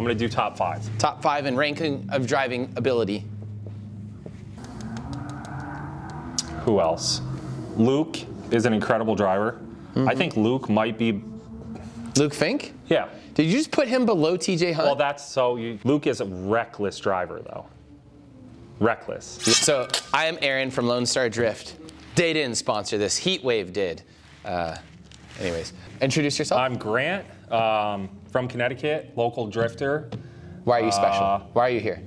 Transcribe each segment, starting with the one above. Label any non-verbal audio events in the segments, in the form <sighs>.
I'm gonna do top five. Top five in ranking of driving ability. Who else? Luke is an incredible driver. Mm-hmm. I think Luke might be, Luke Fink? yeah. Did you just put him below TJ Hunt? Well, that's so. You, Luke is a reckless driver, though. Reckless. So I am Aaron from Lone Star Drift. They didn't sponsor this. Heatwave did. Uh, anyways, introduce yourself. I'm Grant um, from Connecticut, local drifter. Why are you special? uh, Why are you here?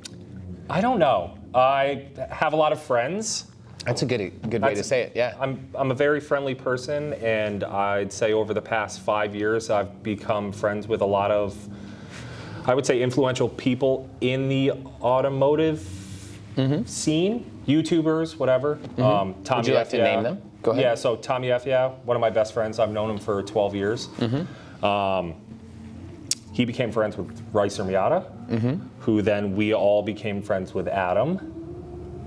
I don't know. I have a lot of friends. That's a good good way to say it. Yeah. I'm, I'm a very friendly person, and I'd say over the past five years, I've become friends with a lot of, I would say, influential people in the automotive scene, YouTubers, whatever. Um, Tommy Would you like to Fyeah. name them? Go ahead. Yeah, so Tommy Fyeah, one of my best friends. I've known him for 12 years. Um, he became friends with Ricer Miata, mm-hmm. who then we all became friends with Adam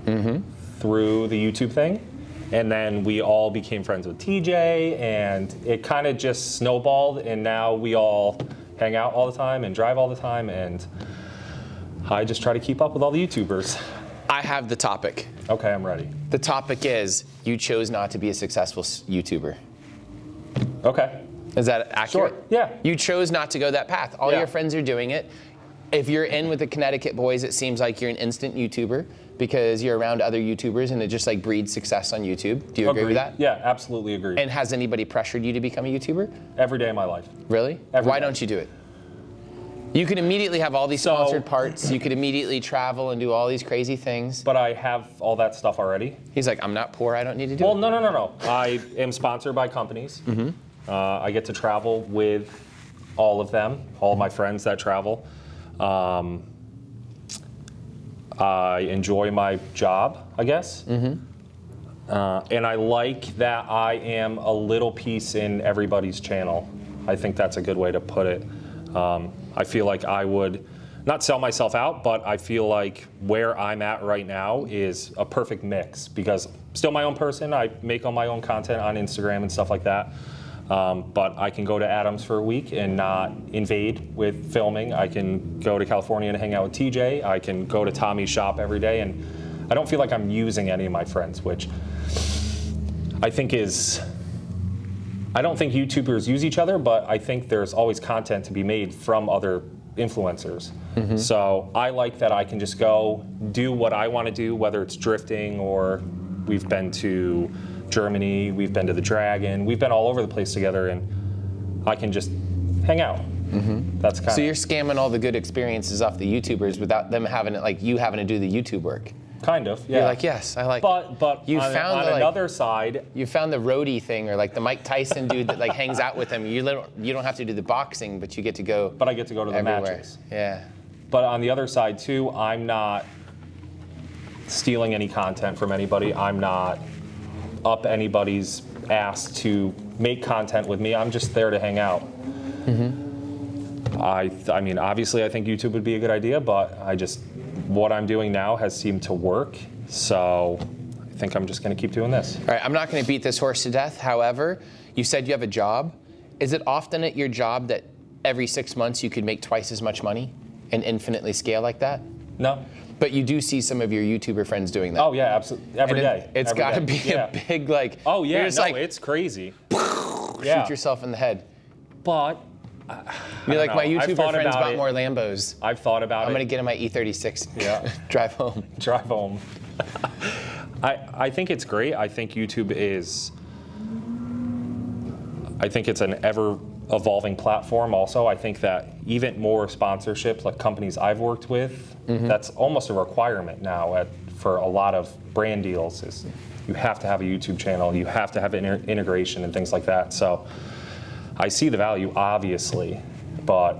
mm-hmm. through the YouTube thing. And then we all became friends with TJ, and it kind of just snowballed. And now we all hang out all the time and drive all the time. And I just try to keep up with all the YouTubers. I have the topic. Okay, I'm ready. The topic is you chose not to be a successful YouTuber. Okay. Is that accurate? Sure, yeah. You chose not to go that path. All Yeah. your friends are doing it. If you're in with the Connecticut boys, it seems like you're an instant YouTuber because you're around other YouTubers and it just like breeds success on YouTube. Do you agree with that? Yeah, absolutely agree. And has anybody pressured you to become a YouTuber? Every day of my life. Really? Every Why day. don't you do it? You could immediately have all these So- sponsored parts. You could immediately travel and do all these crazy things. But I have all that stuff already. He's like, I'm not poor. I don't need to do Well, it. no, no, no, no. I am sponsored by companies. Mm-hmm. Uh, I get to travel with all of them, all my friends that travel. Um, I enjoy my job, I guess. Mm-hmm. Uh, and I like that I am a little piece in everybody's channel. I think that's a good way to put it. Um, I feel like I would not sell myself out, but I feel like where I'm at right now is a perfect mix because still my own person. I make all my own content on Instagram and stuff like that. Um, but I can go to Adams for a week and not invade with filming. I can go to California and hang out with TJ. I can go to Tommy's shop every day, and I don't feel like I'm using any of my friends, which I think is. I don't think YouTubers use each other, but I think there's always content to be made from other influencers. So I like that I can just go do what I want to do, whether it's drifting or we've been to Germany, we've been to the Dragon, we've been all over the place together, and I can just hang out. Mm-hmm. That's kind So you're scamming all the good experiences off the YouTubers without them having it, like you having to do the YouTube work. kind of yeah. You're like, yes, I like. But but You on, found on the, like- another side, you found the roadie thing, or like the Mike Tyson dude that like hangs out with him. You you don't have to do the boxing, but you get to go. but I get to go to the everywhere. matches. Yeah. But on the other side too, I'm not stealing any content from anybody. I'm not up anybody's ass to make content with me. I'm just there to hang out. Mm-hmm. I, I mean, obviously, I think YouTube would be a good idea, but I just what I'm doing now has seemed to work. So I think I'm just going to keep doing this. All right, I'm not going to beat this horse to death. However, you said you have a job. Is it often at your job that every six months you could make twice as much money and infinitely scale like that? No. But you do see some of your YouTuber friends doing that. Oh yeah, absolutely. Every And day. it, has got to be Yeah. a big like. Oh yeah, no, like it's crazy. <laughs> shoot yeah, yourself in the head. but uh, You're like know. my YouTuber friends bought it. more Lambos. I've thought about it. I'm gonna get in my E36. Yeah. <laughs> drive home. <laughs> drive home. I I think it's great. I think YouTube is. I think it's an ever evolving platform. Also, I think that even more sponsorships, like companies I've worked with, mm-hmm. that's almost a requirement now at, for a lot of brand deals. Is you have to have a YouTube channel, you have to have integration and things like that. So, I see the value, obviously, but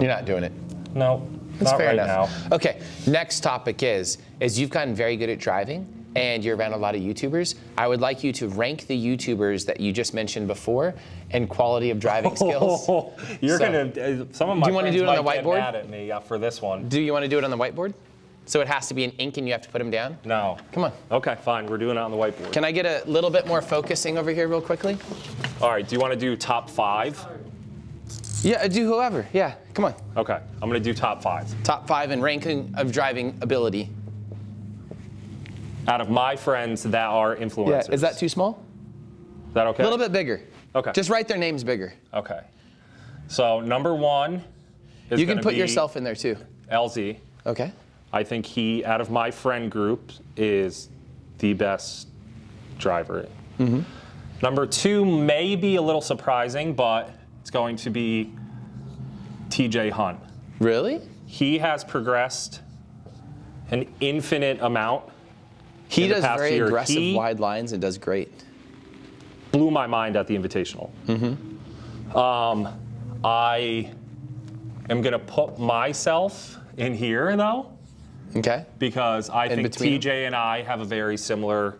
You're not doing it. no, That's not fair right enough. now. Okay, next topic is is you've gotten very good at driving and you're around a lot of YouTubers. I would like you to rank the YouTubers that you just mentioned before and quality of driving <laughs> skills. <laughs> You're So- gonna. Uh, some of my Do you wanna do it on the whiteboard? Mad at me uh, for this one. Do you want to do it on the whiteboard? So it has to be in ink and you have to put them down? No. Come on. Okay, fine. We're doing it on the whiteboard. Can I get a little bit more focusing over here real quickly? All right. Do you want to do top five? Yeah, do whoever. Yeah, come on. Okay, I'm gonna do top five. Top five in ranking of driving ability. Out of my friends that are influencers. Yeah, is that too small? Is that okay? A little bit bigger. Okay. Just write their names bigger. Okay. So number one is You can put yourself in there too. LZ. Okay. I think he, out of my friend group, is the best driver. Mm-hmm. Number two may be a little surprising, but it's going to be TJ Hunt. Really? He has progressed an infinite amount. He In does very year, aggressive he- wide lines and does great. Blew my mind at the Invitational. Mm-hmm. Um, I am going to put myself in here, though. Okay. because I think between TJ and I have a very similar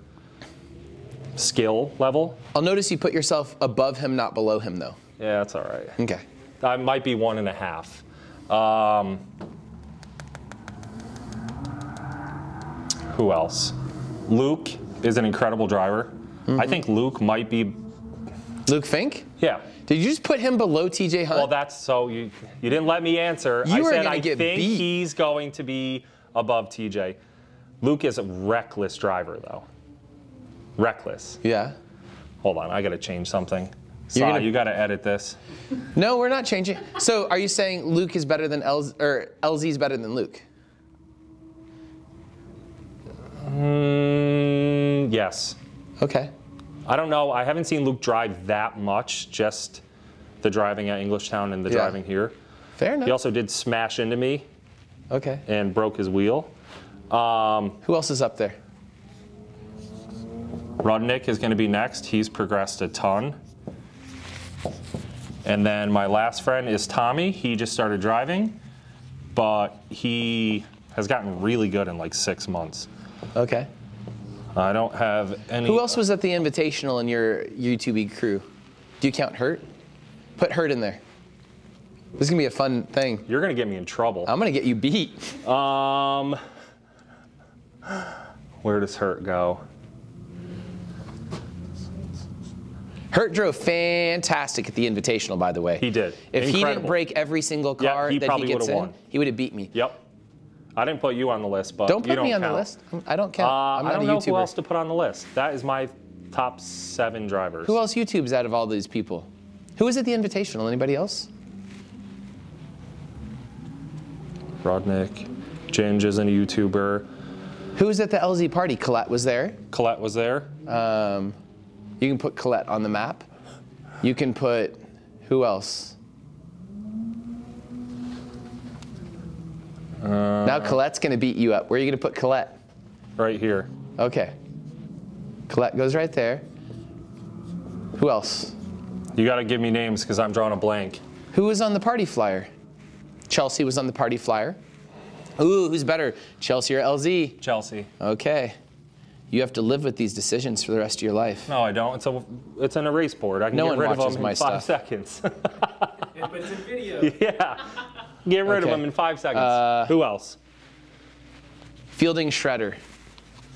skill level. I'll notice you put yourself above him, not below him, though. Yeah, that's all right. Okay. I might be one and a half. Um, who else? Luke is an incredible driver. Mm-hmm. I think Luke might be. Luke Fink? Yeah. Did you just put him below TJ Hunt? Well, that's so you. You didn't let me answer. You I were said gonna I get think beat. he's going to be above TJ. Luke is a reckless driver, though. Reckless. yeah. Hold on, I gotta change something. You're Sai, gonna- you gotta edit this. No, we're not changing. So, are you saying Luke is better than LZ, or LZ is better than Luke? Mm, yes. Okay. I don't know. I haven't seen Luke drive that much. Just the driving at Englishtown and the Yeah. driving here. Fair enough. He also did smash into me okay. and broke his wheel. Um, Who else is up there? Rudnick is going to be next. He's progressed a ton. And then my last friend is Tommy. He just started driving, but he has gotten really good in like six months. Okay. I don't have any. Who else was at the Invitational in your YouTube crew? Do you count Hert? Put Hert in there. This is gonna be a fun thing. You're going to get me in trouble. I'm gonna get you beat. Um, where does Hert go? Hert drove fantastic at the Invitational, by the way. He did. If he didn't break every single car he that he gets in, won. he would have beat me. Yep. I didn't put you on the list, but Don't put me on count. the list. I don't count. Uh, I'm I don't a know YouTuber. who else to put on the list. That is my top seven drivers. Who else YouTubes out of all these people? Who was at the Invitational? Anybody else? Rudnick. Ginge is a YouTuber. Who was at the LZ party? Colette was there. Colette was there. Um, you can put Colette on the map. You can put who else? Uh, now Colette's gonna beat you up. Where are you gonna put Colette? right here. Okay. Colette goes right there. Who else? You got to give me names because I'm drawing a blank. Who was on the party flyer? Chelsea was on the party flyer. Ooh, who's better, Chelsea or LZ? Chelsea. Okay. You have to live with these decisions for the rest of your life. No, I don't. It's a it's an erase board. I can No get one rid of watches them my in five stuff. seconds. <laughs> Yeah, but it's in video. yeah. Get rid of him in five seconds. Uh, Who else? Fielding Shredder.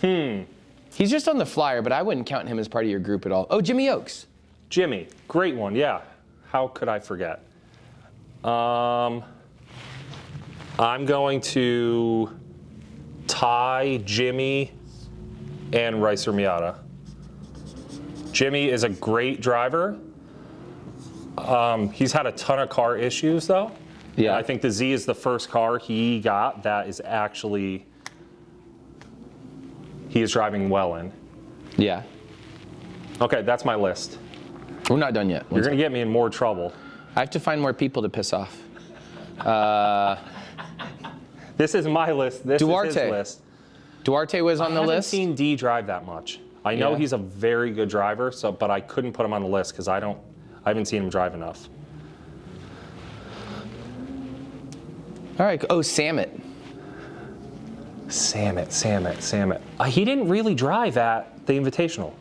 Hmm. He's just on the flyer, but I wouldn't count him as part of your group at all. Oh, Jimmy Oaks. Jimmy. Great one. Yeah. How could I forget? Um, I'm going to tie Jimmy and Ricer Miata. Jimmy is a great driver. Um, he's had a ton of car issues though. Yeah. I think the Z is the first car he got that is actually he is driving well in. Yeah. Okay, that's my list. We're not done yet. You're gonna get me in more trouble. I have to find more people to piss off. Uh, this is my list. This is Duarte. his list. Duarte was on I the list. I haven't seen D drive that much. I know Yeah. he's a very good driver, so but I couldn't put him on the list because I don't. I haven't seen him drive enough. All right. Oh, Samet. Samet, Samet, Samet. Uh, he didn't really drive at the Invitational.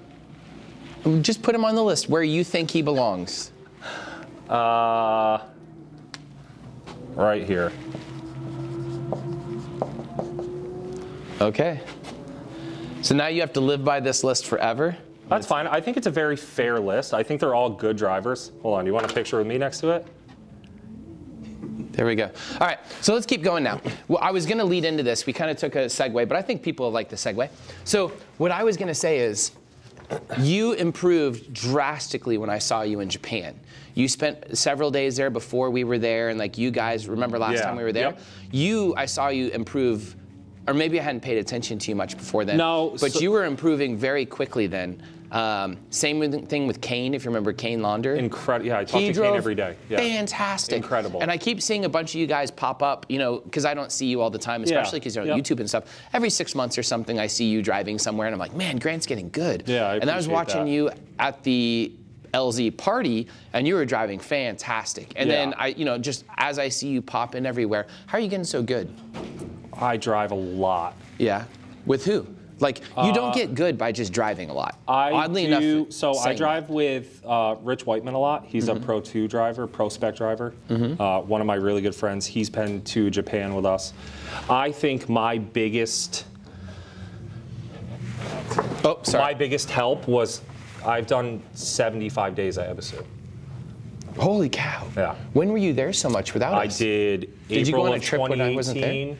Just put him on the list where you think he belongs. Uh, right here. Okay. So now you have to live by this list forever. That's fine. I think it's a very fair list. I think they're all good drivers. Hold on. Do you want a picture with me next to it? There we go. All right, so let's keep going now. Well, I was going to lead into this. We kind of took a segue, but I think people like the segue. So what I was going to say is, you improved drastically when I saw you in Japan. You spent several days there before we were there, and like you guys remember last Yeah, time we were there. yep. You, I saw you improve, or maybe I hadn't paid attention to you much before then. No, but so- you were improving very quickly then. Um, same with, thing with Kane, if you remember Kane Launder. Incredible. Yeah, I talk He to drove Kane every day. Yeah. fantastic. Incredible. And I keep seeing a bunch of you guys pop up, you know, because I don't see you all the time, especially because you're on Yep. YouTube and stuff. Every six months or something, I see you driving somewhere, and I'm like, man, Grant's getting good. Yeah, I And I was watching that. you at the LZ party, and you were driving fantastic. And then I, you know, just as I see you pop in everywhere, how are you getting so good? I drive a lot. Yeah. With who? Like, you don't get good by just driving a lot. Uh, I Oddly do, enough, So I drive with uh, Rich Whiteman a lot. He's Mm-hmm. a Pro 2 driver, Pro Spec driver. Uh, one of my really good friends. He's been to Japan with us. I think my biggest Oh, sorry. my biggest help was I've done 75 days at Ebisu. Holy cow. Yeah. When were you there so much without I us? did Did you April go on a trip when I wasn't there?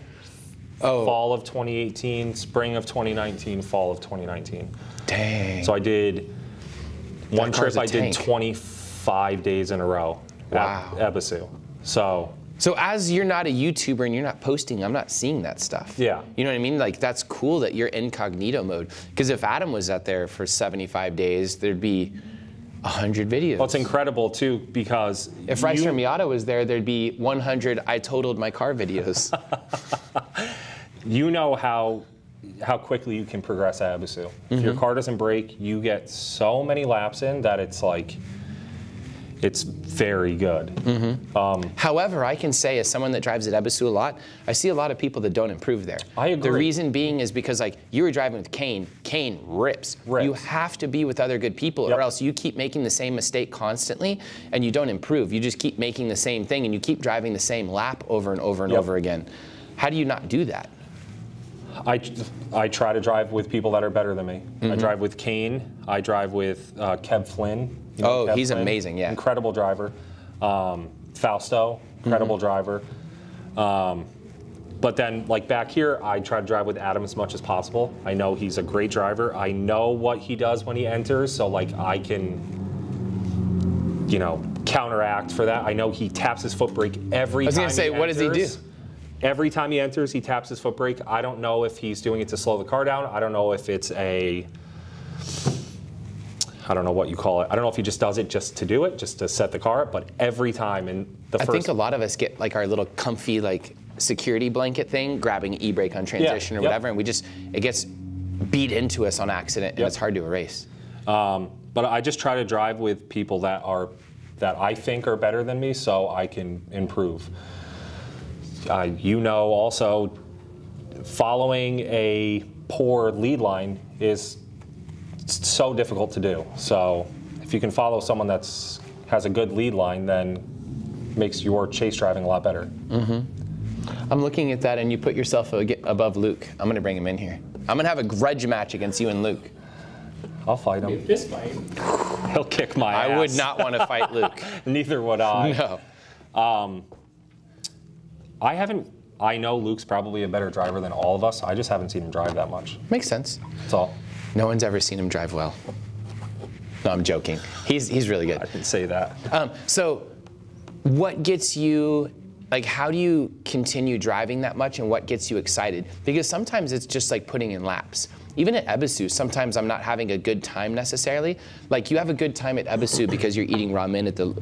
2018, Oh. fall of 2018, spring of 2019, fall of 2019. Dang. So I did one trip. I did 25 days in a row Wow. at Ebisu. So So as you're not a YouTuber and you're not posting, I'm not seeing that stuff. Yeah. You know what I mean? Like that's cool that you're incognito mode. Because if Adam was out there for 75 days, there'd be 100 videos. well, it's incredible too because if you- Ricer Miata was there, there'd be 100 I totaled my car videos. <laughs> you know how how quickly you can progress at Ebisu. If Mm-hmm. your car doesn't break, you get so many laps in that it's like it's very good. Mm-hmm. However, I can say as someone that drives at Ebisu a lot, I see a lot of people that don't improve there. I agree. The reason being is because like you were driving with Kane, Kane rips. Rips. You have to be with other good people or else you keep making the same mistake constantly and you don't improve. You just keep making the same thing and you keep driving the same lap over and over and Yep. over again. How do you not do that? I, I try to drive with people that are better than me. Mm-hmm. I drive with Kane. I drive with uh, Kev Flynn. You Oh, Kev he's Flynn? amazing, yeah. Incredible driver. Um, Fausto, incredible Mm-hmm. driver. Um, but then, like back here, I try to drive with Adam as much as possible. I know he's a great driver. I know what he does when he enters, so like I can, you know, counteract for that. I know he taps his foot brake every time. I was gonna say, what does he do? Every time he enters, he taps his foot brake. I don't know if he's doing it to slow the car down. I don't know if it's a, I don't know what you call it. I don't know if he just does it just to do it, just to set the car up. But every time in the I first, think a lot of us get like our little comfy like security blanket thing, grabbing e-brake on transition or yep. whatever, and we just it gets beat into us on accident and Yep. it's hard to erase. um, but I just try to drive with people that are that I think are better than me, so I can improve. Uh, you know, also following a poor lead line is so difficult to do. So if you can follow someone that's has a good lead line, then makes your chase driving a lot better. I'm looking at that, and you put yourself above Luke. I'm gonna bring him in here. I'm gonna have a grudge match against you and Luke. I'll fight him. Fist fight. <laughs> He'll kick my ass. I would not want to fight Luke. <laughs> Neither would I. No. I haven't. I know Luke's probably a better driver than all of us. I just haven't seen him drive that much. Makes sense. That's all. No one's ever seen him drive well. No, I'm joking. He's he's really good. I can say that. Um, so, what gets you, like, how do you continue driving that much and what gets you excited? Because sometimes it's just like putting in laps. Even at Ebisu, sometimes I'm not having a good time necessarily. Like, you have a good time at Ebisu because you're eating ramen at the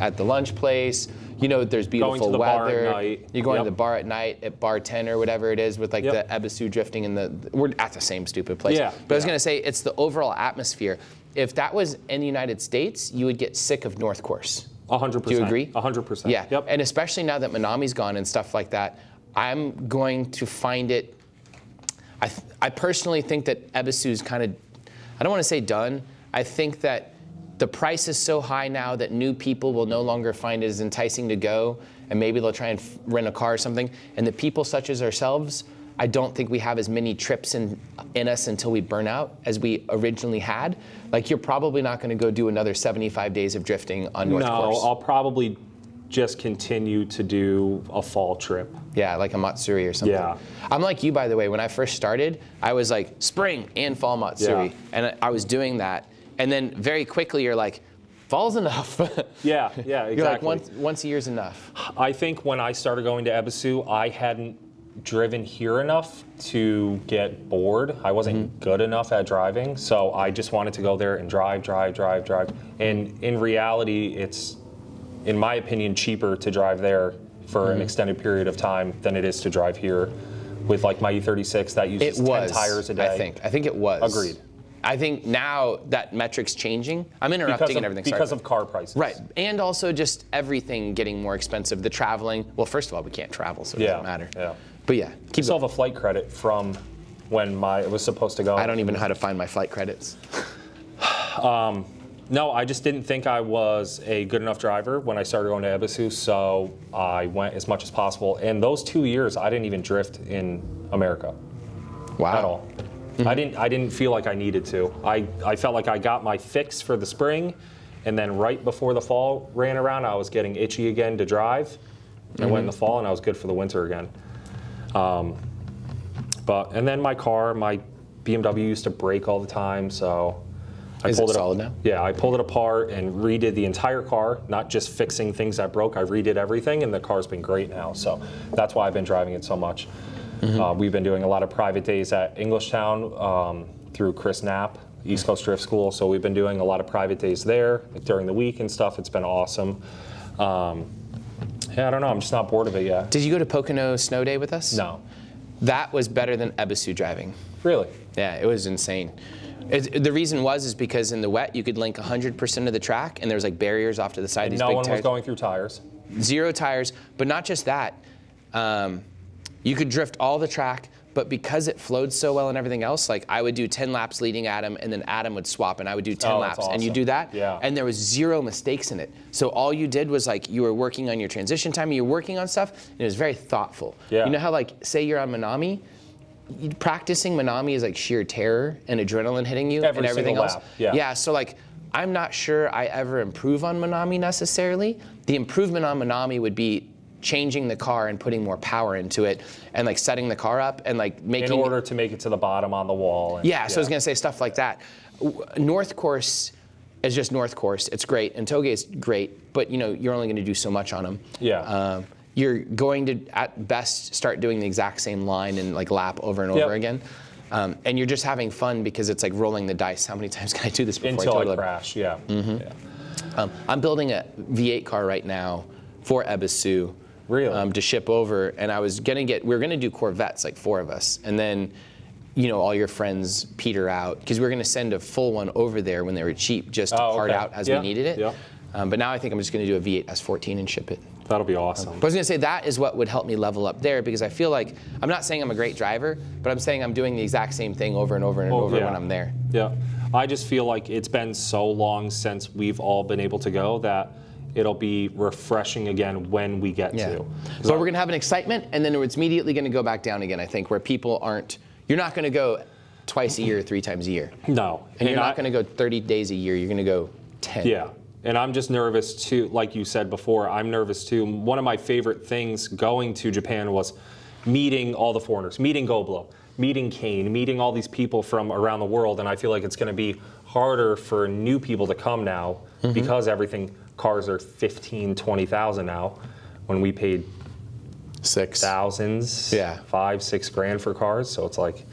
at the lunch place. You know, there's beautiful the bar at weather. night. You're going to the bar at night at bar 10 or whatever it is with like Yep. the Ebisu drifting and the, we're at the same stupid place. Yeah, But I was going to say, it's the overall atmosphere. If that was in the United States, you would get sick of North Course. A hundred Do you agree? Hundred percent. Yeah. Yep. And especially now that Minami's gone and stuff like that, I'm going to find it. I, th- I personally think that Ebisu's kind of, I don't want to say done. I think that the price is so high now that new people will no longer find it as enticing to go, and maybe they'll try and f- rent a car or something. And the people such as ourselves, I don't think we have as many trips in, in us until we burn out as we originally had. Like you're probably not going to go do another 75 days of drifting on North no, Course. I'll probably just continue to do a fall trip. Yeah, like a Matsuri or something. Yeah. I'm like you, by the way. When I first started, I was like spring and fall Matsuri, Yeah. and I was doing that, and then very quickly you're like, fall's enough. <laughs> Yeah, yeah, exactly. You're like once once a year's enough. I think when I started going to Ebisu, I hadn't driven here enough to get bored. I wasn't mm-hmm. good enough at driving, so I just wanted to go there and drive, drive, drive, drive. And in reality, it's, in my opinion, cheaper to drive there for an mm-hmm. extended period of time than it is to drive here with like my E36 that It uses 10 tires a day. I think. I think it was. Agreed. I think now that metric's changing. I'm interrupting Because and everything. sorry. because of car prices. Right, and also just everything getting more expensive. The traveling. Well, first of all, we can't travel, so it Yeah, doesn't matter. yeah. But yeah, I keep still have a flight credit from when my it was supposed to go. I don't even know how to find my flight credits. <sighs> Um, no, I just didn't think I was a good enough driver when I started going to Ebisu, so I went as much as possible. And those two years, I didn't even drift in America Wow. at all. I didn't. I didn't feel like I needed to. I, I felt like I got my fix for the spring, and then right before the fall ran around, I was getting itchy again to drive. I went in the fall, and I was good for the winter again. Um, but and then my car, my BMW used to break all the time, so I Is it pulled it, solid now? Yeah, I pulled it apart and redid the entire car, not just fixing things that broke. I redid everything, and the car's been great now. So that's why I've been driving it so much. Mm-hmm. Uh, we've been doing a lot of private days at Englishtown um, through Chris Knapp, East Coast Drift School. So we've been doing a lot of private days there like during the week and stuff. It's been awesome. Um, yeah, I don't know. I'm just not bored of it yet. Did you go to Pocono Snow Day with us? No, That was better than Ebisu driving. really. Yeah, it was insane. It, the reason was is because in the wet you could link 100% of the track, and there was like barriers off to the side. these No big one tires. was going through tires. zero tires, but not just that. Um, you could drift all the track, but because it flowed so well and everything else, like I would do 10 laps leading Adam, and then Adam would swap, and I would do 10 Oh, laps, that's and you do that, Yeah. and there was zero mistakes in it. So all you did was like you were working on your transition time, you were working on stuff, and it was very thoughtful. Yeah. You know how like say you're on Minami. Practicing Minami is like sheer terror and adrenaline hitting you Every and everything else. lap, yeah. yeah, so like I'm not sure I ever improve on Minami necessarily. The improvement on Minami would be changing the car and putting more power into it and like setting the car up and like making in order to make it to the bottom on the wall. and- yeah, so I was gonna say stuff like that. North Course is just North Course. It's great, and Toge is great, but you know you're only gonna do so much on them. Yeah. Um, you're going to at best start doing the exact same line and like lap over and over again. Um, and you're just having fun because it's like rolling the dice. How many times can I do this before until I crash. Yeah. Mm-hmm. yeah. Um, I'm building a V8 car right now for Ebisu. Really? Um, to ship over, and I was gonna get. We were gonna do Corvettes, like four of us, and then, you know, all your friends peter out because we were gonna send a full one over there when they were cheap, just to Oh, part okay. out as Yeah, we needed it. yeah. Um, but now I think I'm just gonna do a V8 S14 and ship it. That'll be awesome. But I was gonna say that is what would help me level up there because I feel like I'm not saying I'm a great driver, but I'm saying I'm doing the exact same thing over and over and Oh, over yeah. when I'm there. Yeah. I just feel like it's been so long since we've all been able to go that it'll be refreshing again when we get Yeah. to. But we're gonna have an excitement, and then it's immediately gonna go back down again. I think where people aren't. You're not gonna go twice a year, three times a year, No. and you're not gonna go 30 days a year. You're gonna go 10. Yeah. And I'm just nervous too, like you said before, I'm nervous too. One of my favorite things going to Japan was meeting all the foreigners, meeting Gobla, meeting Kane, meeting all these people from around the world. And I feel like it's going to be harder for new people to come now Mm-hmm. because everything, cars are 15, 20,000 now when we paid Six. thousands, Yeah. five, six grand for cars. So it's like,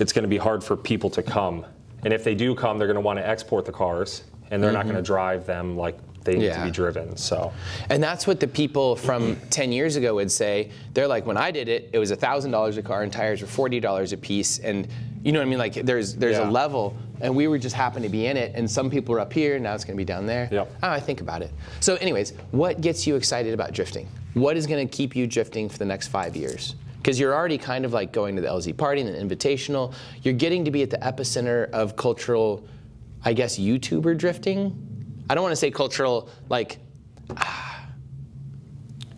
it's going to be hard for people to come. And if they do come, they're going to want to export the cars, and they're not going to drive them like they need to Mm-hmm. Be driven. So And that's what the people from 10 years ago would say. They're like, when I did it, it was $1,000 a car and tires were $40 a piece. And you know what I mean? Like there's there's Yeah. a level, and we were just happened to be in it, and some people were up here, now it's gonna be down there. Yep. Oh, I think about it. So, anyways, what gets you excited about drifting? What is gonna keep you drifting for the next five years? Because you're already kind of like going to the LZ party and the invitational. You're getting to be at the epicenter of cultural, I guess, YouTuber drifting. I don't want to say cultural, like, <sighs>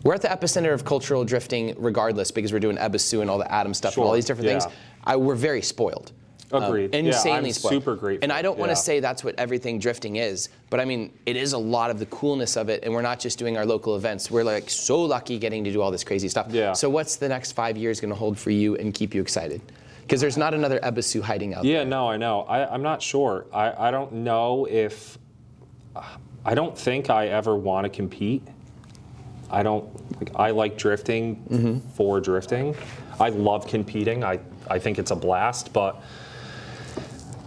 we're at the epicenter of cultural drifting regardless because we're doing Ebisu and all the Adam stuff and all these different yeah. things. I, we're very spoiled. Um, Agreed. Yeah, I'm insanely spoiled. super grateful. And I don't want to Yeah. say that's what everything drifting is, but I mean, it is a lot of the coolness of it. And we're not just doing our local events. We're like so lucky getting to do all this crazy stuff. Yeah. So what's the next five years going to hold for you and keep you excited? Because there's not another Ebisu hiding out. Yeah, no, I know. I, I'm not sure. I, I don't know if. I don't think I ever want to compete. I don't. Like, I like drifting Mm-hmm. for drifting. I love competing. I, I think it's a blast, but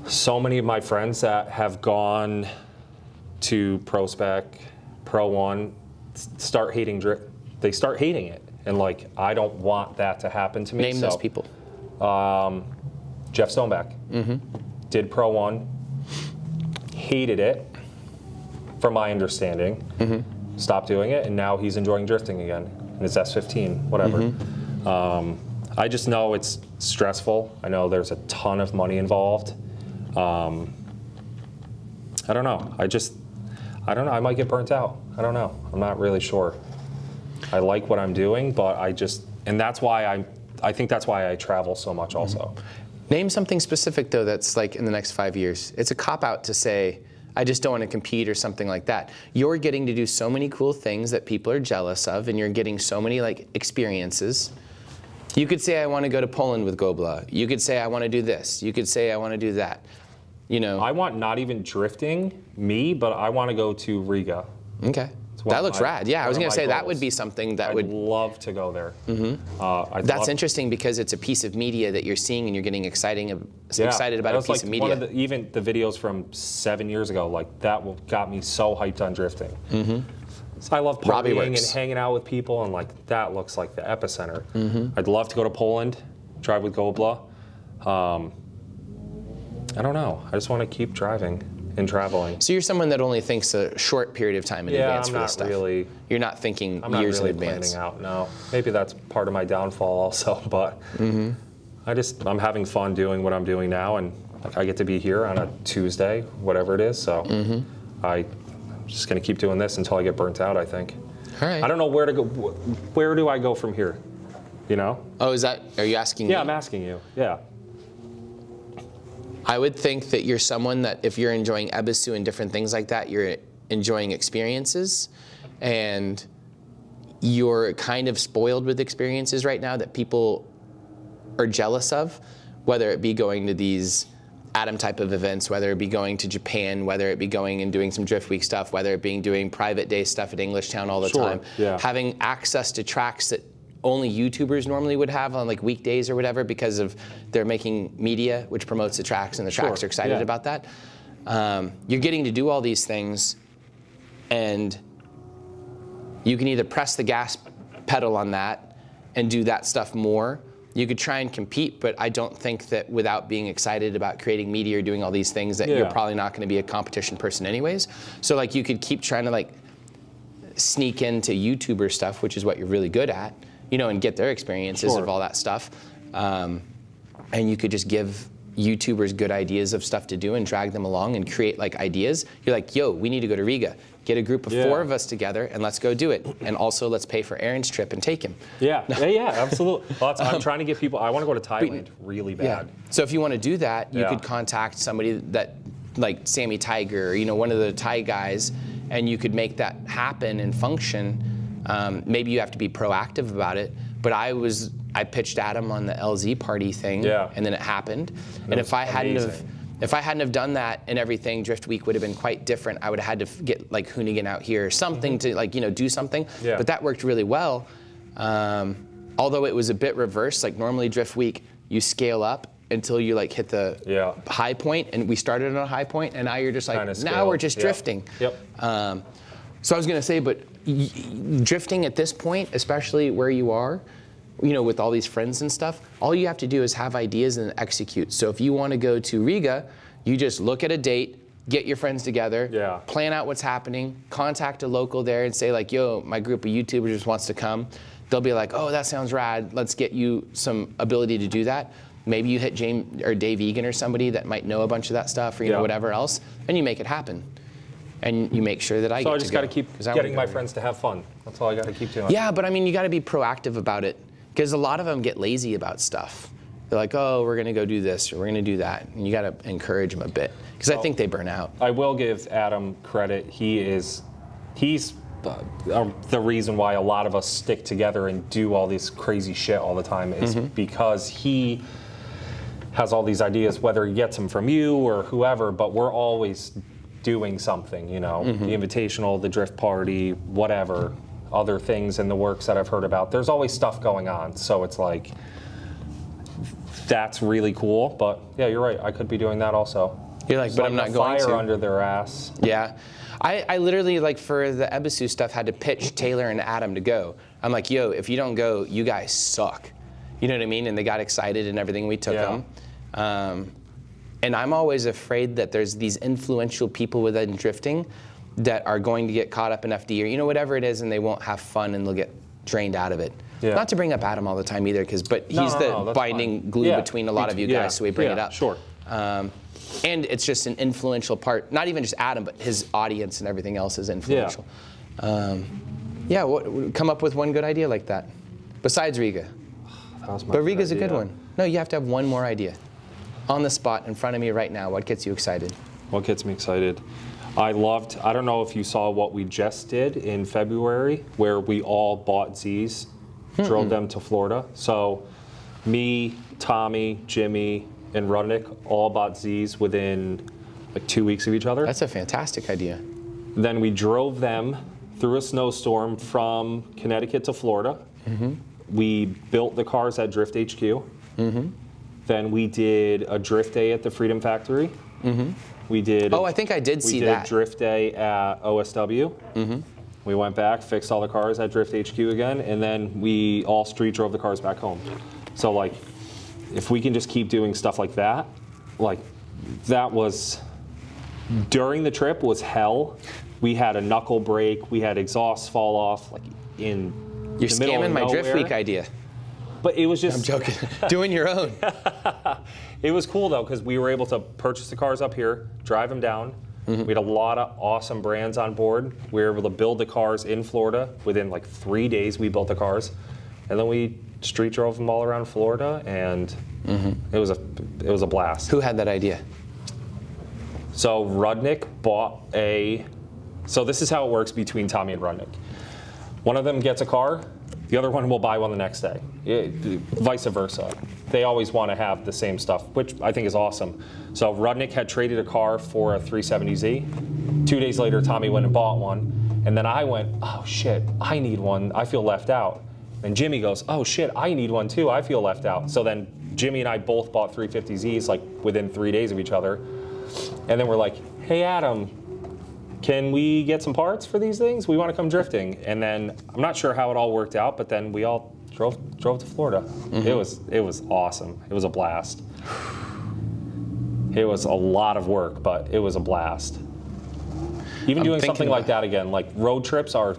so many of my friends that have gone to Pro Spec, Pro One, start hating drift. They start hating it, and like I don't want that to happen to me. Name those so- people. Jeff Stoneback did Pro One, hated it, from my understanding. Stopped doing it, and now he's enjoying drifting again. And it's S15, whatever. Um, I just know it's stressful. I know there's a ton of money involved. Um, I don't know. I just, I don't know. I might get burnt out. I don't know. I'm not really sure. I like what I'm doing, but I just, and that's why I, I think that's why I travel so much also. Name something specific though that's like in the next five years. It's a cop out to say, I just don't want to compete or something like that. You're getting to do so many cool things that people are jealous of, and you're getting so many like experiences. You could say, I want to go to Poland with Gobla. You could say, I want to do this. You could say, I want to do that. You know, I want not even drifting, me, but I want to go to Riga. okay. One That looks my- rad. Yeah, I was going to say that would be something that I'd would. love to go there. Mm-hmm. Uh, I'd That's interesting because it's a piece of media that you're seeing and you're getting exciting, yeah, excited about a piece like of One media. of the, even the videos from seven years ago, like that got me so hyped on drifting. So I love. Partying and hanging out with people, and like that looks like the epicenter. Mm-hmm. I'd love to go to Poland, drive with Gobla. Um, I don't know. I just want to keep driving and traveling. So you're someone that only thinks a short period of time in Yeah, advance I'm for not this stuff. really. You're not thinking I'm not really in advance. planning out. No, maybe that's part of my downfall also. <laughs> But Mm-hmm. I just I'm having fun doing what I'm doing now, and like I get to be here on a Tuesday, whatever it is. So Mm-hmm. I, I'm just gonna keep doing this until I get burnt out. I think. All right. I don't know where to go. Where do I go from here? You know? Oh, is that? Are you asking? Yeah, me? I'm asking you. Yeah. I would think that you're someone that if you're enjoying Ebisu and different things like that, you're enjoying experiences, and you're kind of spoiled with experiences right now that people are jealous of, whether it be going to these Adam type of events, whether it be going to Japan, whether it be going and doing some Drift Week stuff, whether it being doing private day stuff at English Town all the Sure, time, yeah. having access to tracks that only YouTubers normally would have on like weekdays or whatever because of they're making media which promotes the tracks and the tracks Sure, are excited yeah. about that. Um, you're getting to do all these things and you can either press the gas pedal on that and do that stuff more. You could try and compete, but I don't think that without being excited about creating media or doing all these things that you're probably not going to be a competition person anyways. So like you could keep trying to like sneak into YouTuber stuff, which is what you're really good at, you know, and get their experiences Sure. of all that stuff. Um, and you could just give YouTubers good ideas of stuff to do and drag them along and create like ideas. You're like, yo, we need to go to Riga. Get a group of Yeah. four of us together and let's go do it. And also let's pay for Aaron's trip and take him. Yeah. <laughs> Yeah. Yeah. Absolutely. Well, I'm trying to get people. I want to go to Thailand really bad. Yeah. So if you want to do that, you Yeah. could contact somebody that, like Sammy Tiger, or, you know, one of the Thai guys, and you could make that happen and function. Um, maybe you have to be proactive about it. But I was, I pitched Adam on the LZ party thing, Yeah. and then it happened. and if I hadn't have, if I hadn't have done that and everything, Drift Week would have been quite different. I would have had to get like Hoonigan out here or something to like you know do something. Mm-hmm. Yeah. But that worked really well. Um, although it was a bit reversed, like normally Drift Week, you scale up until you like hit the Yeah. high point, and we started on a high point, and now you're just like, now we're just Yep. drifting. Yep. Um, so I was gonna say, but drifting at this point, especially where you are, you know, with all these friends and stuff, all you have to do is have ideas and execute. So if you want to go to Riga, you just look at a date, get your friends together, Yeah. plan out what's happening, contact a local there and say like, yo, my group of YouTubers just wants to come. They'll be like, oh, that sounds rad. Let's get you some ability to do that. Maybe you hit James or Dave Egan or somebody that might know a bunch of that stuff or you know whatever else, and you make it happen. And you make sure that I So get I just to got to keep getting my friends to have fun. That's all I got to keep doing. Yeah, but I mean, you got to be proactive about it because a lot of them get lazy about stuff. they're like, oh, we're gonna go do this or we're gonna do that, and you gotta encourage them a bit because I think they burn out. I will give Adam credit. He is, he's uh, uh, the reason why a lot of us stick together and do all this crazy shit all the time is because he has all these ideas, whether he gets them from you or whoever, but we're always doing something, you know, the invitational, the drift party, whatever, other things in the works that I've heard about. There's always stuff going on. So it's like, that's really cool. But yeah, you're right. I could be doing that also. You're like, It's but I'm not going fire to. under their ass. Yeah. I, I literally, like, for the Ebisu stuff, had to pitch Taylor and Adam to go. I'm like, yo, if you don't go, you guys suck. You know what I mean? And they got excited and everything. We took Yeah. them. Um, and I'm always afraid that there's these influential people within drifting that are going to get caught up in FD or, you know, whatever it is, and they won't have fun and they'll get drained out of it. Yeah. Not to bring up Adam all the time either, because but No, he's no, the binding fine. glue Yeah, between a lot of you guys, Yeah, so we bring yeah, it up. sure. Um, and it's just an influential part, not even just Adam, but his audience and everything else is influential. Um, yeah, what, come up with one good idea like that, besides Riga. <sighs> That was my But Riga's a good one. No, you have to have one more idea. On the spot in front of me right now, what gets you excited? What gets me excited? I loved, I don't know if you saw what we just did in February, where we all bought Z's, drove them to Florida. So me, Tommy, Jimmy, and Rudnick all bought Z's within like two weeks of each other. That's a fantastic idea. Then we drove them through a snowstorm from Connecticut to Florida. Mm-hmm. We built the cars at Drift HQ. Then we did a drift day at the Freedom Factory. We did. Mm-hmm. Oh, I think I did we see did that. drift day at OSW. We went back, fixed all the cars at Drift HQ again, and then we all street drove the cars back home. So like, if we can just keep doing stuff like that, like that was during the trip was hell. We had a knuckle break, we had exhaust fall off, like in You're the middle of scamming my Drift. Week idea. But it was just I'm joking. <laughs> Doing your own. <laughs> it was cool though because we were able to purchase the cars up here, drive them down. Mm-hmm. We had a lot of awesome brands on board. We were able to build the cars in Florida within like three days. We built the cars, and then we street drove them all around Florida, and it was a it was a blast. Who had that idea? So Rudnick bought a. So this is how it works between Tommy and Rudnick. One of them gets a car, the other one will buy one the next day. It- vice versa. They always want to have the same stuff, which I think is awesome. So Rudnick had traded a car for a 370Z. Two days later, Tommy went and bought one, and then I went, "Oh shit, I need one. I feel left out." And Jimmy goes, "Oh shit, I need one too. I feel left out." So then Jimmy and I both bought 350Zs like within three days of each other. And then we're like, hey, Adam, can we get some parts for these things? We want to come drifting. And then I'm not sure how it all worked out, but then we all drove drove to Florida. Mm-hmm. It was it was awesome. It was a blast. It was a lot of work, but it was a blast. Even I'm doing something like that again, like road trips are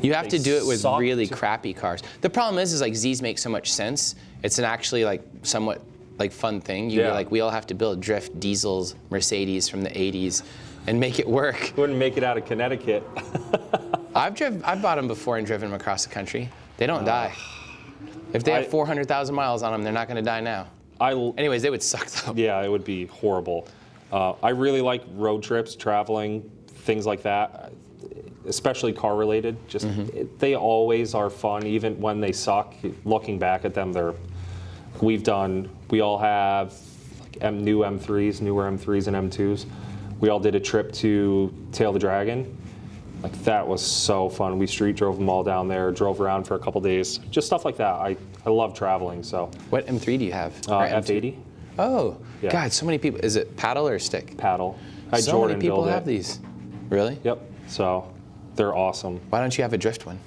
You have They to do it with really crappy cars. The problem is, is like Z's make so much sense. It's an actually like somewhat like fun thing. You Yeah. like we all have to build drift diesels, Mercedes from the '80s, and make it work. wouldn't make it out of Connecticut. <laughs> I've driven, I've bought them before and driven them across the country. They don't die. If they have 400,000 miles on them, they're not going to die now. I Anyways, they would suck though. Yeah, it would be horrible. Uh, I really like road trips, traveling, things like that, especially car related. Just it- they always are fun, even when they suck. Looking back at them, they're. We've done. We all have like M, new M3s, newer M3s and M2s. We all did a trip to Tail the Dragon. Like that was so fun. We street drove them all down there, drove around for a couple days, just stuff like that. I, I love traveling, so What M3 do you have? uh, Or M2? F80 Oh, Yeah. God, so many people. Is it paddle or stick? paddle. I so Jordan many people build it. have these. Really? Yep. So they're awesome. Why don't you have a drift one?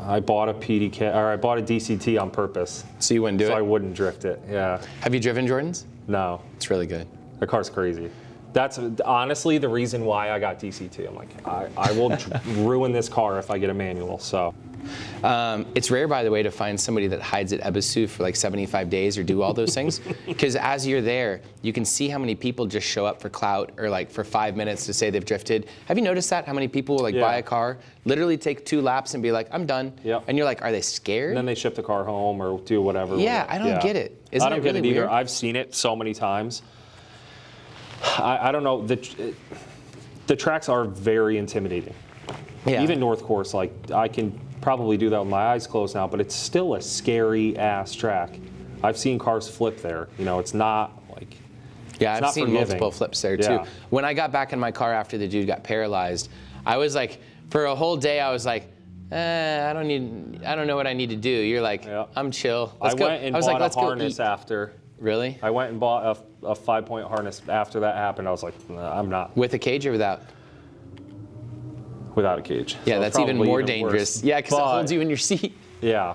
I bought a PDK or I bought a DCT on purpose, So you wouldn't do so it? So I wouldn't drift it. Yeah. Have you driven Jordans? No, It's really good. the car's crazy. That's honestly the reason why I got DCT. I'm like, I, I will <laughs> ruin this car if I get a manual. So Um, it's rare, by the way, to find somebody that hides at Ebisu for like 75 days or do all those things. <laughs> Because as you're there, you can see how many people just show up for clout or like for five minutes to say they've drifted. Have you noticed that? How many people will like Yeah. buy a car, literally take two laps and be like, I'm done. Yep. And you're like, are they scared? And then they ship the car home or do whatever. Yeah, it. I don't get it. Isn't I don't it get it either. weird? I've seen it so many times. I, I don't know. The, the tracks are very intimidating. yeah. Even North Course, like I can probably do that with my eyes closed now, but it's still a scary ass track. I've seen cars flip there. You know, it's not like Yeah, It's I've not seen forgiving. multiple flips there too. Yeah. When I got back in my car after the dude got paralyzed, I was like, for a whole day, I was like, eh, I don't need, I don't know what I need to do. You're like, Yeah. I'm chill. Let's I go. went and I was bought like, let's a harness after. Really? I went and bought a, a five point harness after that happened. I was like, nah, I'm not With a cage or without? without a cage. Yeah, So that's even more worse. dangerous. Yeah, because it holds you in your seat. <laughs> Yeah.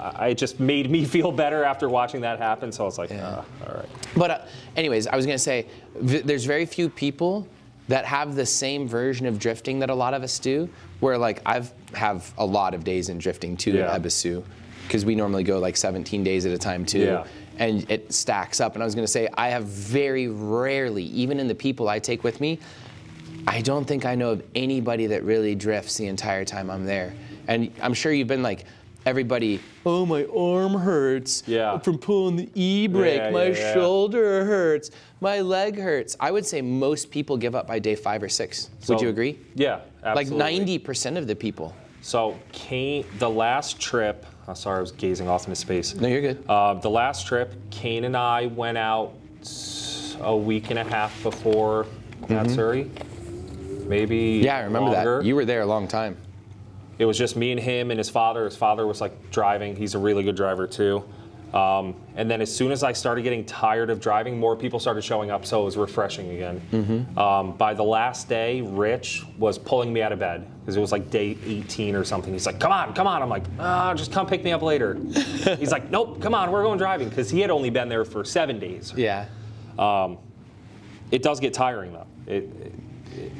I- It just made me <laughs> feel better after watching that happen. So I was like, ah, all right. But uh, anyways, I was gonna say, v- there's very few people that have the same version of drifting that a lot of us do. Where like I've have a lot of days in drifting too Yeah. at Ebisu, because we normally go like 17 days at a time too. Yeah. And it stacks up. And I was gonna say, I have very rarely, even in the people I take with me, I don't think I know of anybody that really drifts the entire time I'm there. And I'm sure you've been like, everybody, oh, my arm hurts Yeah. from pulling the e brake, Yeah, my yeah, shoulder hurts, my leg hurts. I would say most people give up by day five or six. would you agree? Yeah, absolutely. Like 90% of the people. So Kane, the last trip. Oh, sorry, I was gazing off into space. No, you're good. Uh, the last trip, Kane and I went out a week and a half before Matsuri. Maybe. Mm-hmm. yeah, I remember longer. that. You were there a long time. It was just me and him and his father. His father was like driving. He's a really good driver too. Um, and then as soon as I started getting tired of driving, more people started showing up, so it was refreshing again. Mm-hmm. Um, by the last day, Rich was pulling me out of bed because it was like day 18 or something. He's like, "Come on, come on." I'm like, "Ah, just come pick me up later." <laughs> He's like, "Nope, come on, we're going driving," because he had only been there for seven days. Yeah. It does get tiring though. It,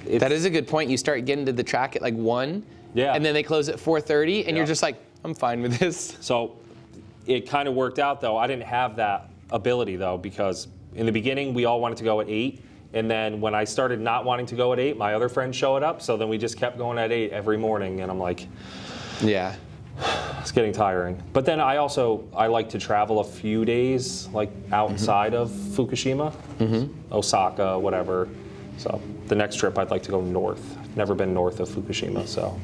it, That is a good point. You start getting to the track at like 1, Yeah. and then they close at 4.30, and Yeah. you're just like, I'm fine with this. So it kind of worked out though. I didn't have that ability though because in the beginning we all wanted to go at eight. And then when I started not wanting to go at eight, my other friends showed up. So then we just kept going at eight every morning. And I'm like, Yeah. <sighs> it's getting tiring. But then I also, I like to travel a few days like outside of Fukushima, mm-hmm. Osaka, whatever. So the next trip I'd like to go north. Never been north of Fukushima. So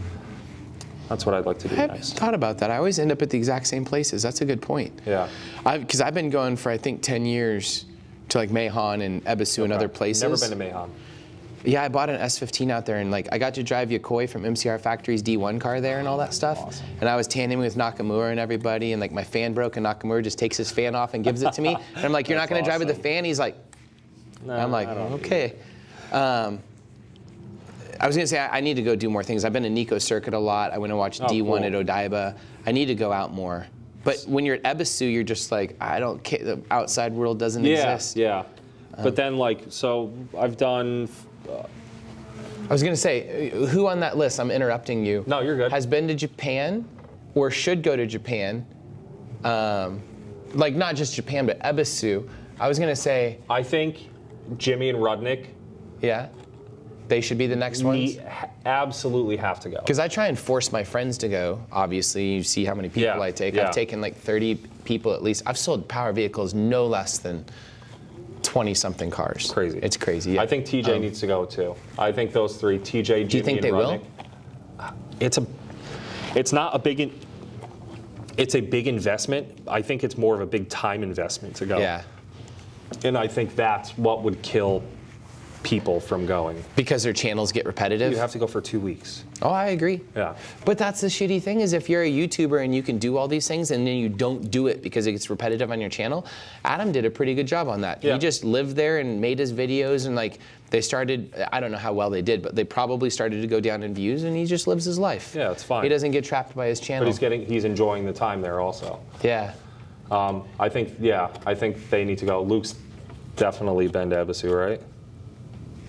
that's what I'd like to do I haven't next. thought about that. I always end up at the exact same places. That's a good point. Yeah. Because I've been going for I think 10 years to like Meihan and Ebisu and other places. Never been to Meihan. Yeah, I bought an S15 out there and like I got to drive Yokoi from MCR Factory's D1 car there and all that stuff. Awesome. And I was tandeming with Nakamura and everybody and like my fan broke and Nakamura just takes his fan off and gives it to me. <laughs> And I'm like, you're not going to drive with the fan? He's like, No, I'm like, I don't need it. okay. Um, I was gonna say I, I need to go do more things. I've been to Nikko Circuit a lot. I went and watched Oh, D1 cool. at Odaiba. I need to go out more. But when you're at Ebisu, you're just like, I don't care. The outside world doesn't Yeah, exist. yeah. Uh, But then, like, so I've done. I was gonna say, uh, who on that list? I'm interrupting you. No, you're good. Has been to Japan, or should go to Japan. Um, like not just Japan, but Ebisu. I was gonna say, I think Jimmy and Rudnick yeah, they should be the next ones. we absolutely have to go. Because I try and force my friends to go. Obviously, you see how many people Yeah, I take. yeah. I've taken like 30 people at least. I've sold power vehicles no less than 20 something cars. Crazy. It's crazy. Yeah. I think TJ Um, needs to go too. I think those three, TJ, Jimmy, Do you think they will? It's a. It's not a big. In, it's a big investment. I think it's more of a big time investment to go. Yeah. And I think that's what would kill people from going. Because their channels get repetitive. You have to go for two weeks. oh, I agree. Yeah. But that's the shitty thing is if you're a YouTuber and you can do all these things and then you don't do it because it gets repetitive on your channel. Adam did a pretty good job on that. Yeah. He just lived there and made his videos and like they started. I don't know how well they did, but they probably started to go down in views and he just lives his life. Yeah, it's fine. He doesn't get trapped by his channel. But he's getting. He's enjoying the time there also. yeah. Um, I think, yeah, I think they need to go. Luke's definitely been to Ebisu, right?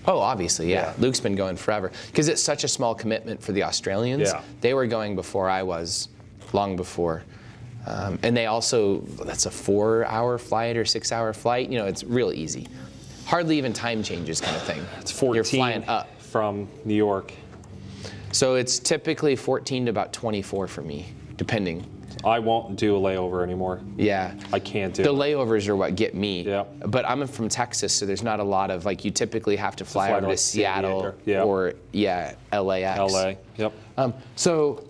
Oh, obviously, yeah. Yeah. Luke's been going forever because it's such a small commitment for the Australians. Yeah. They were going before I was, long before. Um, and they also, that's a four hour flight or six hour flight. You know, it's real easy. Hardly even time changes kind of thing. <sighs> It's 14 You're flying up. from New York. So it's typically 14 to about 24 for me, depending. I won't do a layover anymore. Yeah. I can't do The it. layovers are what get me. Yeah. But I'm from Texas, so there's not a lot of like you typically have to fly, fly over to, to like, San Seattle Yeah. or yeah, LAX. LA. Yep. Um, so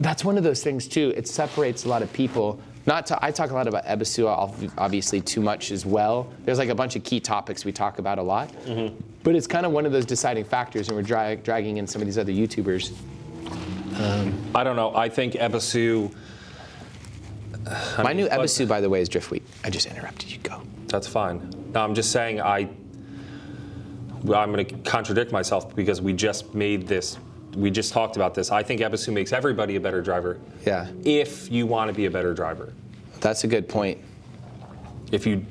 that's one of those things too. It separates a lot of people. Not to, I talk a lot about Ebisu, obviously too much as well. There's like a bunch of key topics we talk about a lot, Mm-hmm. but it's kind of one of those deciding factors, and we're dra- dragging in some of these other YouTubers. I don't know. I think Ebisu. <sighs> My new but- Ebisu, by the way, is Drift Week. I just interrupted you. Go. That's fine. No, I'm just saying I. I'm going to contradict myself because we just made this. We just talked about this. I think Ebisu makes everybody a better driver. Yeah. If you want to be a better driver, That's a good point. if you,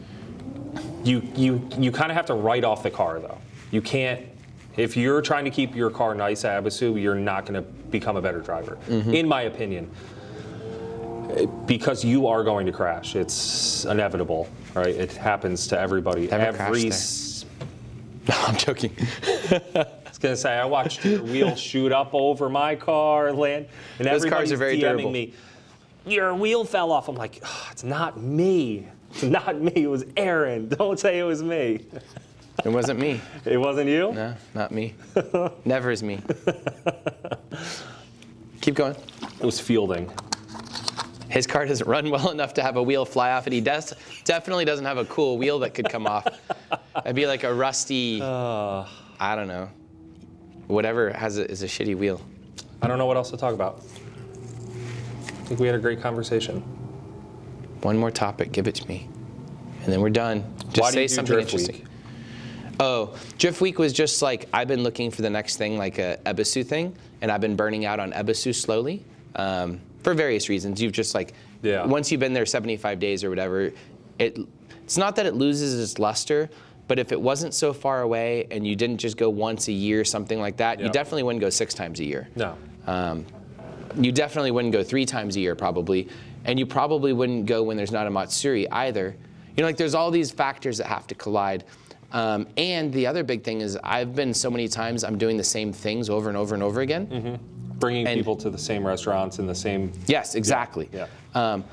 you you you kind of have to write off the car though. You can't. If you're trying to keep your car nice at Ebisu, you're not going to become a better driver, Mm-hmm. in my opinion. Because you are going to crash. It's inevitable, right? It happens to everybody. Never Every s- <laughs> No, I'm joking. I was gonna say I watched your wheel shoot up over my car, land, and Those cars everybody's are very DMing durable. me. Your wheel fell off. I'm like, "Ugh, it's not me. It's not me. It was Aaron. Don't say it was me. It wasn't me. It wasn't you. No, not me. Never is me. <laughs> Keep going. It was Fielding. His car doesn't run well enough to have a wheel fly off, and he does, definitely doesn't have a cool wheel that could come off. It'd be like a rusty, I don't know, whatever has a, is a shitty wheel. I don't know what else to talk about. I think we had a great conversation. One more topic, give it to me, and then we're done. Just Why say do something interesting. Week? Oh, Drift Week was just like I've been looking for the next thing, like a Ebisu thing, and I've been burning out on Ebisu slowly um, for various reasons. You've just like Yeah. once you've been there 75 days or whatever, it it's not that it loses its luster, but if it wasn't so far away and you didn't just go once a year, something like that, you definitely wouldn't go six times a year. No. You definitely wouldn't go three times a year, probably. And you probably wouldn't go when there's not a Matsuri either. You know, like there's all these factors that have to collide. Um, and the other big thing is I've been so many times I'm doing the same things over and over and over again. Bringing And- people to the same restaurants in the same. Yes, exactly. Yeah. Um,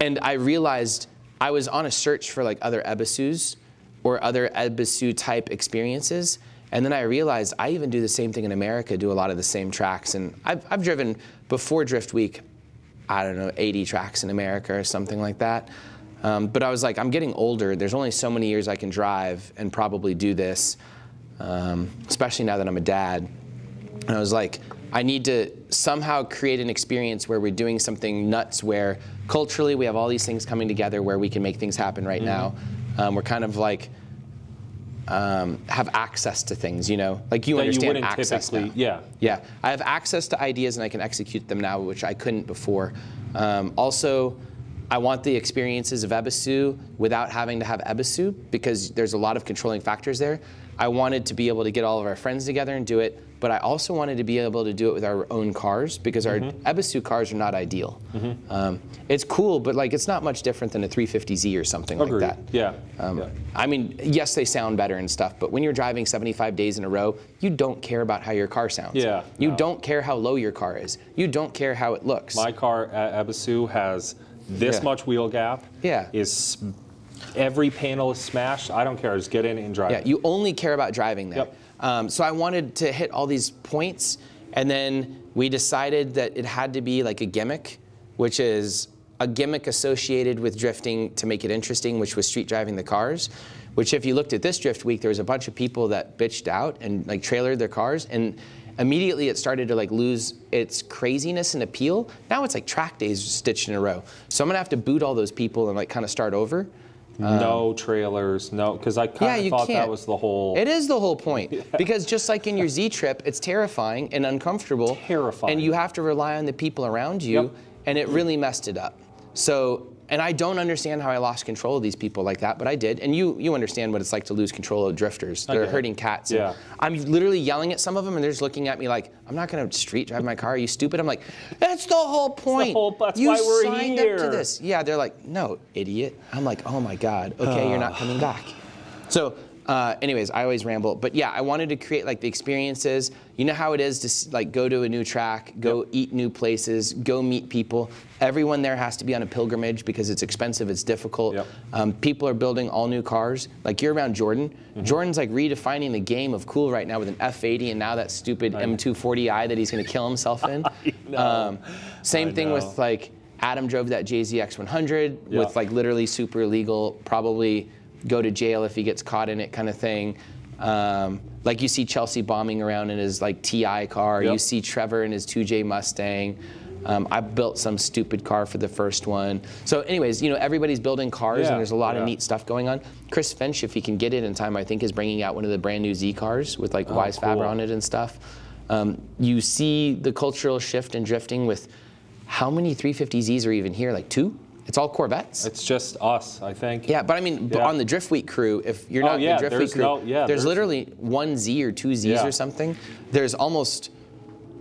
and I realized I was on a search for like other Ebisus or other Ebisu type experiences. And then I realized I even do the same thing in America, do a lot of the same tracks. And I've, I've driven before Drift Week, I don't know, 80 tracks in America or something like that. Um, but I was like, I'm getting older. There's only so many years I can drive and probably do this, um, especially now that I'm a dad. And I was like, I need to somehow create an experience where we're doing something nuts, where culturally we have all these things coming together where we can make things happen right now. Um, we're kind of like um, have access to things, you know, like you That you understand wouldn't access now. yeah. Yeah, I have access to ideas and I can execute them now, which I couldn't before. Um, also, I want the experiences of Ebisu without having to have Ebisu because there's a lot of controlling factors there. I wanted to be able to get all of our friends together and do it, but I also wanted to be able to do it with our own cars because our Ebisu cars are not ideal. Um, it's cool, but like it's not much different than a 350Z or something Agreed. like that. Yeah. Um, yeah. I mean, yes, they sound better and stuff, but when you're driving 75 days in a row, you don't care about how your car sounds. Yeah, You no. don't care how low your car is. You don't care how it looks. My car at Ebisu has this Yeah. much wheel gap. Yeah. Is every panel is smashed. I don't care. Just get in and drive. yeah, you only care about driving there. Yep. Um, so I wanted to hit all these points, and then we decided that it had to be like a gimmick, which is a gimmick associated with drifting to make it interesting, which was street driving the cars. Which, if you looked at this drift week, there was a bunch of people that bitched out and like trailered their cars, and immediately it started to like lose its craziness and appeal. Now it's like track days stitched in a row. So I'm gonna have to boot all those people and like kind of start over. Um, no trailers. No, because I kind of you thought can't. that was the whole. It is the whole point. <laughs> Because just like in your Z trip, it's terrifying and uncomfortable. Terrifying. And you have to rely on the people around you, Yep. and it really messed it up. So, and I don't understand how I lost control of these people like that, but I did. And you you understand what it's like to lose control of drifters. They're hurting cats. Yeah. I'm literally yelling at some of them, and they're just looking at me like, "I'm not gonna street drive my car. Are you stupid?" I'm like, "That's the whole point. whole- that's you why we're signed up to this." Yeah, they're like, "No, idiot." I'm like, "Oh my god. Okay, you're not coming back." <sighs> So, uh, anyways, I always ramble, but yeah, I wanted to create like the experiences. You know how it is to like go to a new track, go eat new places, go meet people. Everyone there has to be on a pilgrimage because it's expensive, it's difficult. Yep. Um, people are building all new cars. Like you're around Jordan. Mm-hmm. Jordan's like redefining the game of cool right now with an F80 and now that stupid M240i that he's going to kill himself <laughs> in. Um, same I thing know. with like Adam drove that JZX 100 Yeah. with like literally super illegal, probably go to jail if he gets caught in it kind of thing. Um, like you see Chelsea bombing around in his like TI car. Yep. You see Trevor in his 2J Mustang. Um, I built some stupid car for the first one. So, anyways, you know everybody's building cars, Yeah, and there's a lot of neat stuff going on. Chris Finch, if he can get it in time, I think is bringing out one of the brand new Z cars with like Wise Faber Oh, on it and stuff. Um, you see the cultural shift in drifting with how many 350Zs are even here? Like two? It's all Corvettes. It's just us, I think. Yeah, but I mean, Yeah. on the Drift Week crew, if you're Oh, not yeah, the Drift Week crew, no- yeah, there's, there's- literally one Z or two Zs Yeah. or something. There's almost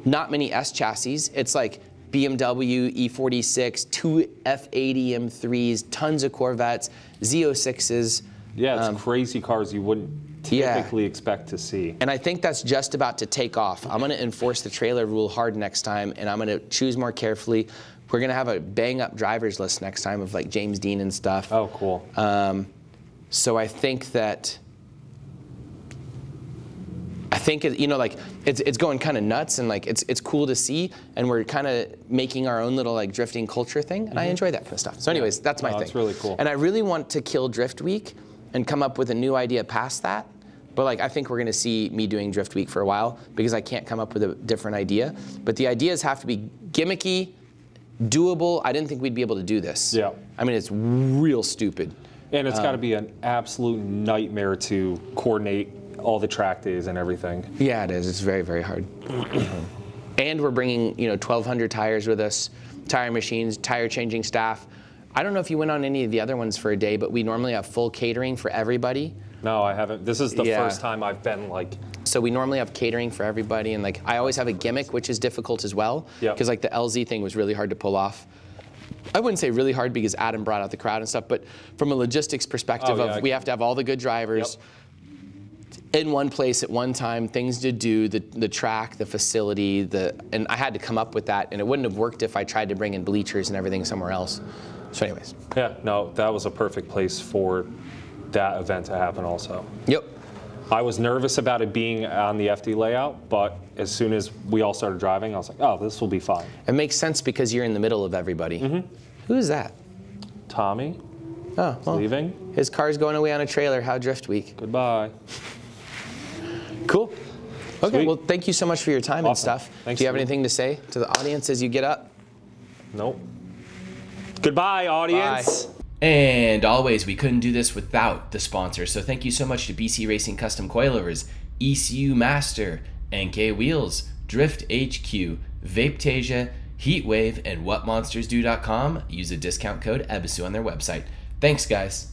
not many S chassis. It's like BMW E46, two F80 M3s, tons of Corvettes, Z06s. Yeah, it's crazy cars you wouldn't Um, yeah. typically expect to see. And I think that's just about to take off. I'm going to enforce the trailer rule hard next time, and I'm going to choose more carefully. We're going to have a bang up drivers list next time of like James Deane and stuff. Oh, cool. Um, so I think that I think it, you know like it's it's going kind of nuts and like it's it's cool to see and we're kind of making our own little like drifting culture thing and I enjoy that kind of stuff. So anyways, that's my Mm-hmm. No, thing. it's really cool. And I really want to kill Drift Week and come up with a new idea past that. But like I think we're gonna see me doing Drift Week for a while because I can't come up with a different idea. But the ideas have to be gimmicky, doable. I didn't think we'd be able to do this. Yeah. I mean it's real stupid. And it's got um, to be an absolute nightmare to coordinate all the track days and everything. Yeah, it is. It's very, very hard. <clears throat> and we're bringing, you know, 1,200 tires with us, tire machines, tire changing staff. I don't know if you went on any of the other ones for a day, but we normally have full catering for everybody. No, I haven't. This is the Yeah. first time I've been like, So we normally have catering for everybody, and like I always have a gimmick, which is difficult as well, Yep. because like the LZ thing was really hard to pull off. I wouldn't say really hard because Adam brought out the crowd and stuff, but from a logistics perspective Oh, yeah, of we have to have all the good drivers in one place at one time, things to do, the the track, the facility, the and I had to come up with that, and it wouldn't have worked if I tried to bring in bleachers and everything somewhere else. So, anyways, yeah, no, that was a perfect place for that event to happen also. yep. I was nervous about it being on the FD layout, but as soon as we all started driving, I was like, oh, this will be fine. It makes sense because you're in the middle of everybody. Mm-hmm. Who is that? Tommy, Oh, well, leaving. his car's going away on a trailer. How drift week? Goodbye. Cool. Okay, Sweet. well, thank you so much for your time and stuff. Thanks, Do you have anything to say to the audience as you get up? Nope. Goodbye, audience. And always, we couldn't do this without the sponsor. So thank you so much to BC Racing Custom Coilovers, ECU Master, NK Wheels, Drift HQ, Vapetasia, Heatwave, and WhatMonstersDo.com. Use a discount code EBISU on their website. Thanks, guys.